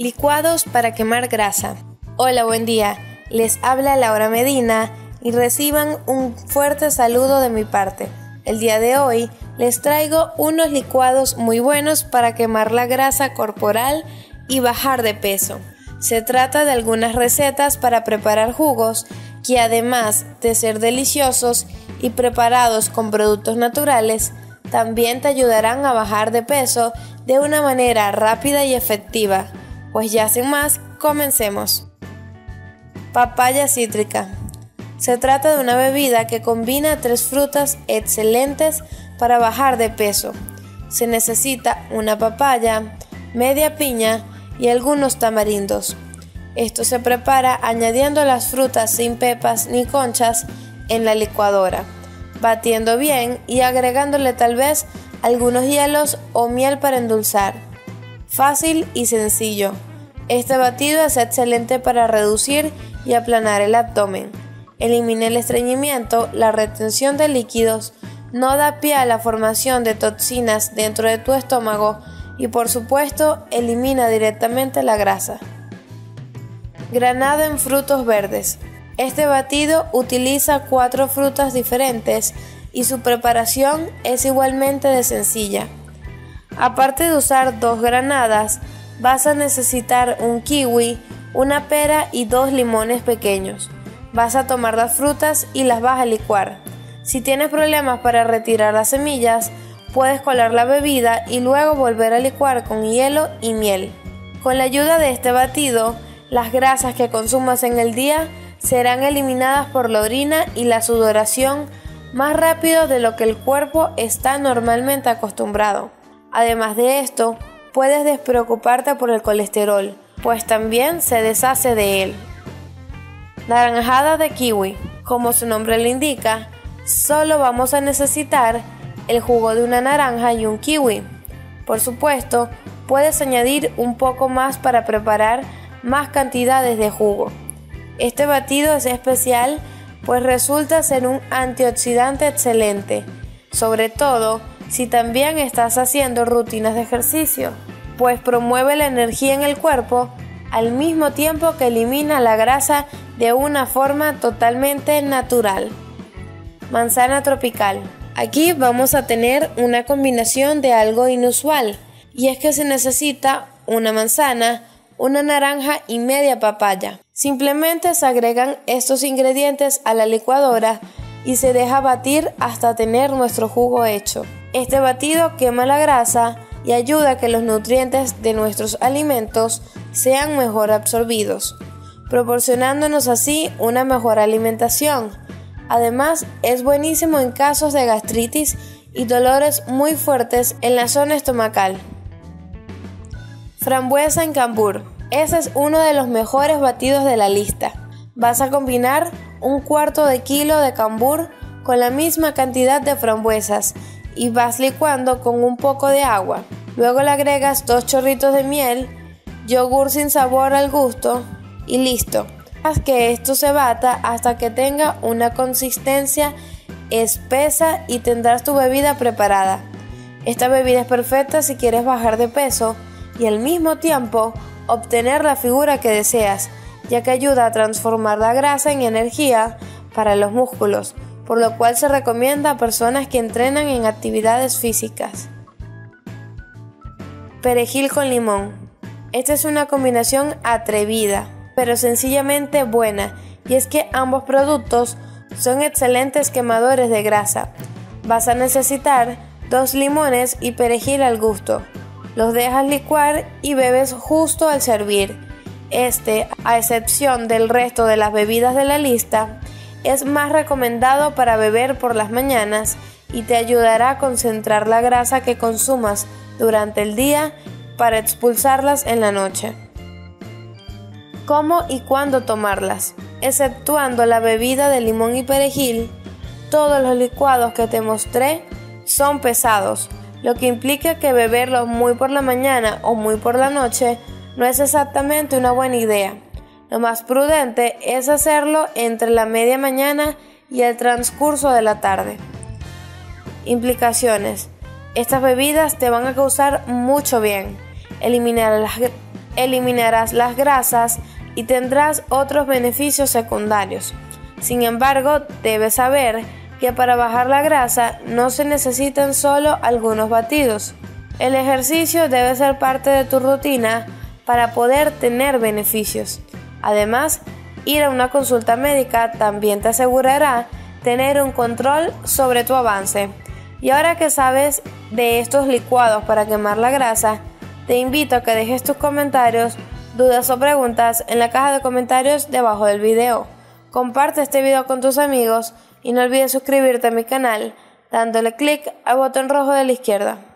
Licuados para quemar grasa. Hola, buen día. Les habla Laura Medina y reciban un fuerte saludo de mi parte. El día de hoy les traigo unos licuados muy buenos para quemar la grasa corporal y bajar de peso. Se trata de algunas recetas para preparar jugos que además de ser deliciosos y preparados con productos naturales, también te ayudarán a bajar de peso de una manera rápida y efectiva. Pues ya sin más, comencemos. Papaya cítrica. Se trata de una bebida que combina tres frutas excelentes para bajar de peso. Se necesita una papaya, media piña y algunos tamarindos. Esto se prepara añadiendo las frutas sin pepas ni conchas en la licuadora, batiendo bien y agregándole tal vez algunos hielos o miel para endulzar. Fácil y sencillo. Este batido es excelente para reducir y aplanar el abdomen. Elimina el estreñimiento, la retención de líquidos, no da pie a la formación de toxinas dentro de tu estómago y por supuesto elimina directamente la grasa. Granada en frutos verdes. Este batido utiliza cuatro frutas diferentes y su preparación es igualmente de sencilla. Aparte de usar dos granadas, vas a necesitar un kiwi, una pera y dos limones pequeños. Vas a tomar las frutas y las vas a licuar. Si tienes problemas para retirar las semillas, puedes colar la bebida y luego volver a licuar con hielo y miel. Con la ayuda de este batido, las grasas que consumas en el día serán eliminadas por la orina y la sudoración más rápido de lo que el cuerpo está normalmente acostumbrado. Además de esto, puedes despreocuparte por el colesterol, pues también se deshace de él. Naranjada de kiwi. Como su nombre le indica, solo vamos a necesitar el jugo de una naranja y un kiwi. Por supuesto, puedes añadir un poco más para preparar más cantidades de jugo. Este batido es especial pues resulta ser un antioxidante excelente, sobre todo si también estás haciendo rutinas de ejercicio, pues promueve la energía en el cuerpo al mismo tiempo que elimina la grasa de una forma totalmente natural. Manzana tropical. Aquí vamos a tener una combinación de algo inusual, y es que se necesita una manzana, una naranja y media papaya. Simplemente se agregan estos ingredientes a la licuadora y se deja batir hasta tener nuestro jugo hecho. Este batido quema la grasa y ayuda a que los nutrientes de nuestros alimentos sean mejor absorbidos, proporcionándonos así una mejor alimentación. Además, es buenísimo en casos de gastritis y dolores muy fuertes en la zona estomacal. Frambuesa en cambur. Ese es uno de los mejores batidos de la lista. Vas a combinar un cuarto de kilo de cambur con la misma cantidad de frambuesas y vas licuando con un poco de agua. Luego le agregas dos chorritos de miel, yogur sin sabor al gusto y listo. Haz que esto se bata hasta que tenga una consistencia espesa y tendrás tu bebida preparada. Esta bebida es perfecta si quieres bajar de peso y al mismo tiempo obtener la figura que deseas, ya que ayuda a transformar la grasa en energía para los músculos por lo cual se recomienda a personas que entrenan en actividades físicas. Perejil con limón. Esta es una combinación atrevida, pero sencillamente buena, y es que ambos productos son excelentes quemadores de grasa. Vas a necesitar dos limones y perejil al gusto. Los dejas licuar y bebes justo al servir. Este, a excepción del resto de las bebidas de la lista, es más recomendado para beber por las mañanas y te ayudará a concentrar la grasa que consumas durante el día para expulsarlas en la noche. ¿Cómo y cuándo tomarlas? Exceptuando la bebida de limón y perejil, todos los licuados que te mostré son pesados, lo que implica que beberlos muy por la mañana o muy por la noche no es exactamente una buena idea. Lo más prudente es hacerlo entre la media mañana y el transcurso de la tarde. Implicaciones. Estas bebidas te van a causar mucho bien. Eliminarás, las grasas y tendrás otros beneficios secundarios. Sin embargo, debes saber que para bajar la grasa no se necesitan solo algunos batidos. El ejercicio debe ser parte de tu rutina para poder tener beneficios. Además, ir a una consulta médica también te asegurará tener un control sobre tu avance. Y ahora que sabes de estos licuados para quemar la grasa, te invito a que dejes tus comentarios, dudas o preguntas en la caja de comentarios debajo del video. Comparte este video con tus amigos y no olvides suscribirte a mi canal dándole clic al botón rojo de la izquierda.